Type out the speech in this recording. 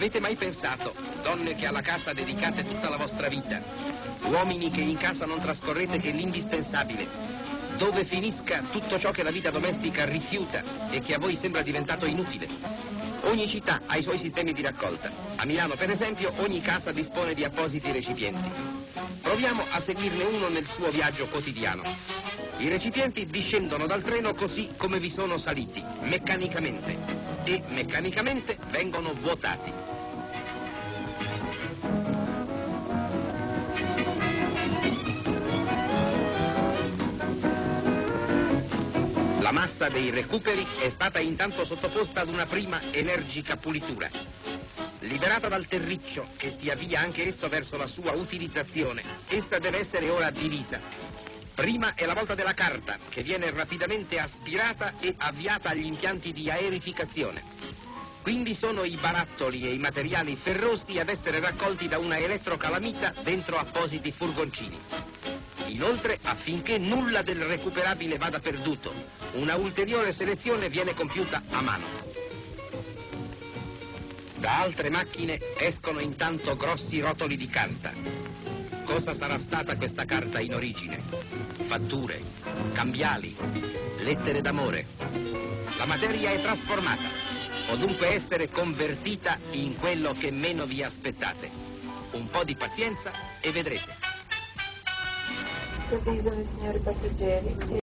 Avete mai pensato, donne che alla casa dedicate tutta la vostra vita, uomini che in casa non trascorrete che l'indispensabile, dove finisca tutto ciò che la vita domestica rifiuta e che a voi sembra diventato inutile? Ogni città ha i suoi sistemi di raccolta. A Milano, per esempio, ogni casa dispone di appositi recipienti. Proviamo a seguirne uno nel suo viaggio quotidiano. I recipienti discendono dal treno così come vi sono saliti, meccanicamente, e meccanicamente vengono vuotati. La massa dei recuperi è stata intanto sottoposta ad una prima energica pulitura. Liberata dal terriccio che si avvia anche esso verso la sua utilizzazione, essa deve essere ora divisa. Prima è la volta della carta, che viene rapidamente aspirata e avviata agli impianti di aerificazione. Quindi sono i barattoli e i materiali ferrosi ad essere raccolti da una elettrocalamita dentro appositi furgoncini. Inoltre, affinché nulla del recuperabile vada perduto, una ulteriore selezione viene compiuta a mano. Da altre macchine escono intanto grossi rotoli di carta. Cosa sarà stata questa carta in origine? Fatture, cambiali, lettere d'amore. La materia è trasformata. Può dunque essere convertita in quello che meno vi aspettate. Un po' di pazienza e vedrete. Avvisano i signori passeggeri che